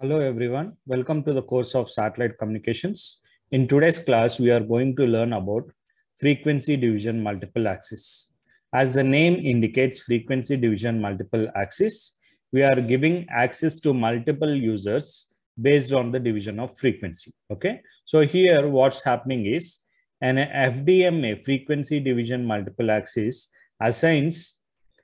Hello everyone, welcome to the course of Satellite Communications. In today's class, we are going to learn about frequency division multiple access. As the name indicates frequency division multiple access, we are giving access to multiple users based on the division of frequency. Okay, so here what's happening is an FDMA frequency division multiple access assigns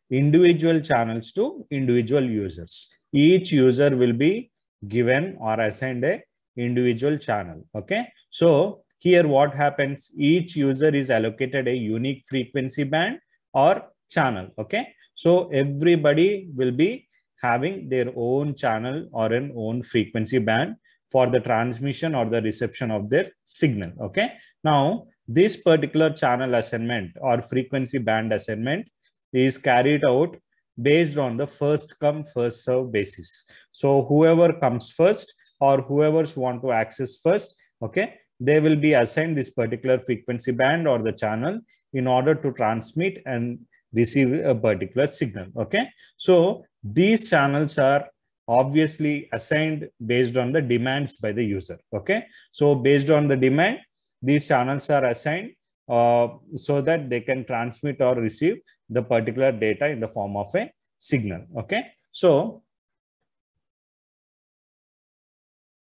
individual channels to individual users. Each user will be given or assigned a individual channel. Okay. So here what happens, each user is allocated a unique frequency band or channel. Okay. So everybody will be having their own channel or an own frequency band for the transmission or the reception of their signal. Okay. Now this particular channel assignment or frequency band assignment is carried out based on the first come first serve basis. So whoever comes first or whoever's want to access first okay they will be assigned this particular frequency band or the channel in order to transmit and receive a particular signal okay? So these channels are obviously assigned based on the demands by the user okay? So based on the demand these channels are assigned uh, so that they can transmit or receive the particular data in the form of a signal. Okay. So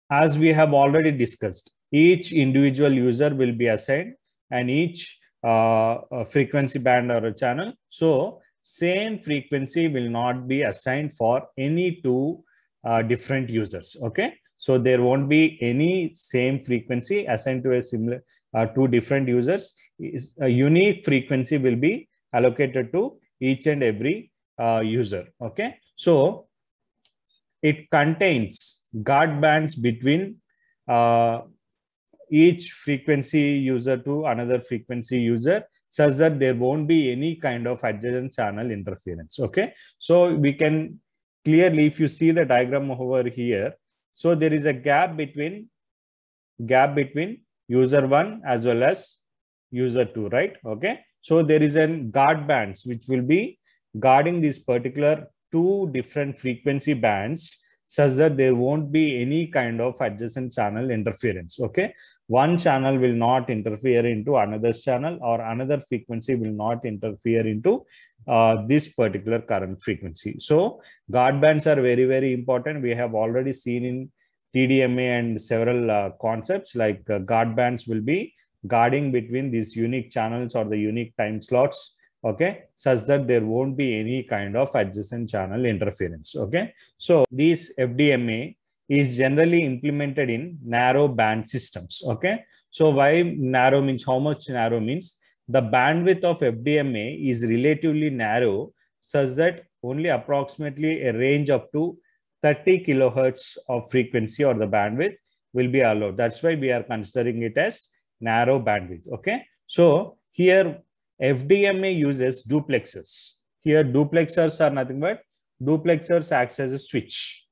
as we have already discussed, each individual user will be assigned and each uh, frequency band or a channel. So same frequency will not be assigned for any two uh, different users. Okay. So there won't be any same frequency assigned to a similar uh, two different users. Is a unique frequency will be allocated to each and every uh, user. Okay, so it contains guard bands between uh, each frequency user to another frequency user such that there won't be any kind of adjacent channel interference. Okay, so we can clearly, if you see the diagram over here, so there is a gap between gap between user one as well as user two, right? Okay, so there is a guard bands which will be guarding these particular two different frequency bands such that there won't be any kind of adjacent channel interference. Okay. One channel will not interfere into another channel or another frequency will not interfere into uh, this particular current frequency. So guard bands are very, very important. We have already seen in TDMA and several uh, concepts like uh, guard bands will be guarding between these unique channels or the unique time slots okay such that there won't be any kind of adjacent channel interference okay. So this fdma is generally implemented in narrow band systems okay. So why narrow means how much narrow means the bandwidth of fdma is relatively narrow such that only approximately a range up to 30 kilohertz of frequency or the bandwidth will be allowed that's why we are considering it as narrow bandwidth okay so here FDMA uses duplexers. Here, duplexers are nothing but duplexers acts as a switch.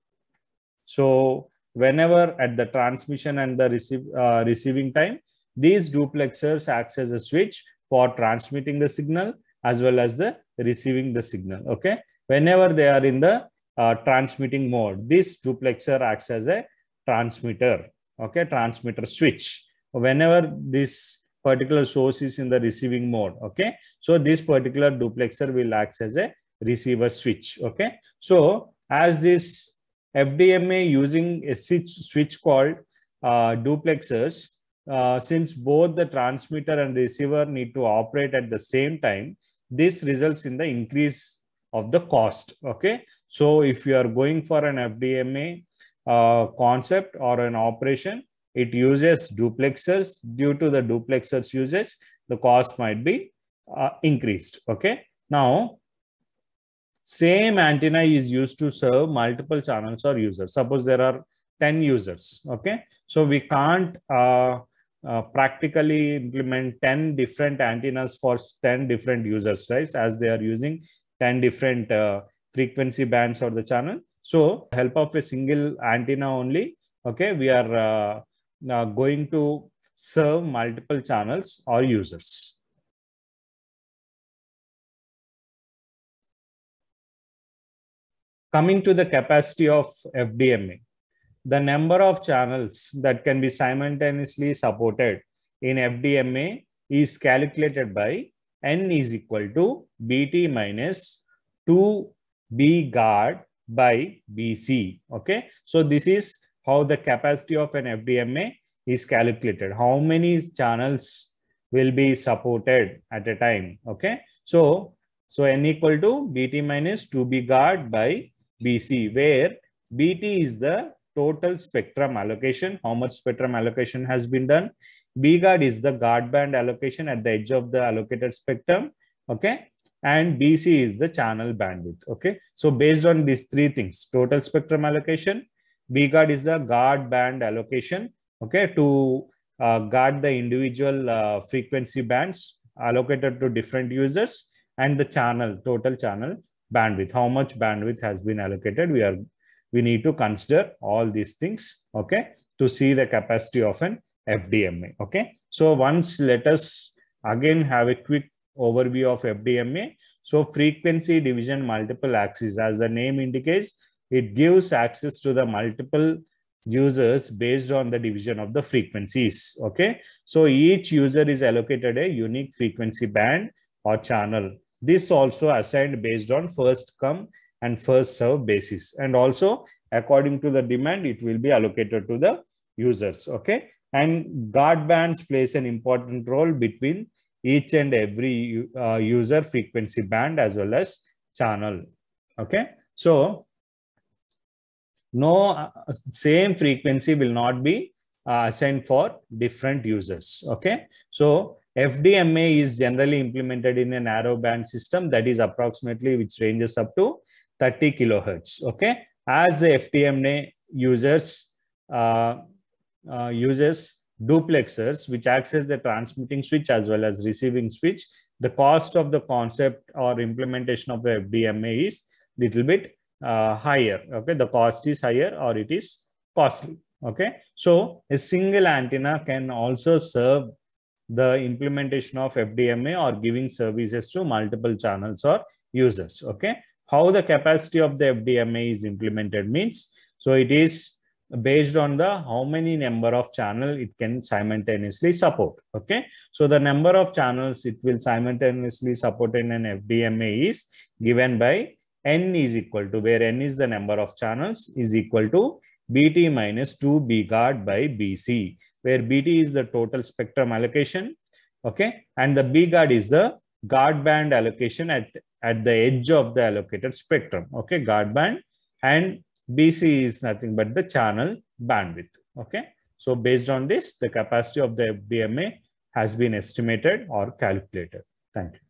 So whenever at the transmission and the receive, uh, receiving time, these duplexers acts as a switch for transmitting the signal as well as the receiving the signal. Okay. Whenever they are in the uh, transmitting mode, this duplexer acts as a transmitter. Okay. Transmitter switch. Whenever this particular source is in the receiving mode okay so this particular duplexer will act as a receiver switch okay so as this fdma using a switch switch called uh, duplexers uh, since both the transmitter and receiver need to operate at the same time this results in the increase of the cost okay so if you are going for an fdma uh, concept or an operation it uses duplexers. Due to the duplexers usage, the cost might be uh, increased. Okay. Now, same antenna is used to serve multiple channels or users. Suppose there are 10 users. Okay. So we can't uh, uh, practically implement 10 different antennas for 10 different users, right? As they are using 10 different uh, frequency bands or the channel. So help of a single antenna only, okay, we are uh, uh, going to serve multiple channels or users. Coming to the capacity of FDMA. the number of channels that can be simultaneously supported in FDMA is calculated by n is equal to bt minus 2b guard by bc. Okay, so this is how the capacity of an FDMA is calculated. How many channels will be supported at a time? Okay, so so n equal to bt minus 2b guard by bc, where bt is the total spectrum allocation, how much spectrum allocation has been done B guard is the guard band allocation at the edge of the allocated spectrum. Okay. And BC is the channel bandwidth. Okay. So based on these three things, total spectrum allocation, B guard is the guard band allocation. Okay. To uh, guard the individual uh, frequency bands allocated to different users and the channel, total channel bandwidth, how much bandwidth has been allocated. We are, we need to consider all these things. Okay. To see the capacity of an FDMA. Okay. So once let us again have a quick overview of FDMA. So frequency division multiple access, as the name indicates, it gives access to the multiple users based on the division of the frequencies. Okay. So each user is allocated a unique frequency band or channel. This also assigned based on first come and first serve basis. And also according to the demand, it will be allocated to the users. Okay. And guard bands plays an important role between each and every uh, user frequency band as well as channel. Okay. So no uh, same frequency will not be uh, assigned for different users. Okay. So FDMA is generally implemented in a narrow band system that is approximately which ranges up to 30 kilohertz. Okay. As the FDMA users uh, uh, uses duplexers which acts as the transmitting switch as well as receiving switch. The cost of the concept or implementation of the fdma is little bit uh, higher okay? The cost is higher or it is costly okay? So a single antenna can also serve the implementation of fdma or giving services to multiple channels or users okay? How the capacity of the fdma is implemented means so it is based on the how many number of channel it can simultaneously support okay? So the number of channels it will simultaneously support in an fdma is given by n is equal to where n is the number of channels is equal to bt minus 2 b guard by bc where bt is the total spectrum allocation okay? And the b guard is the guard band allocation at at the edge of the allocated spectrum okay? Guard band and BC is nothing but the channel bandwidth. Okay. So based on this, the capacity of the FDMA has been estimated or calculated. Thank you.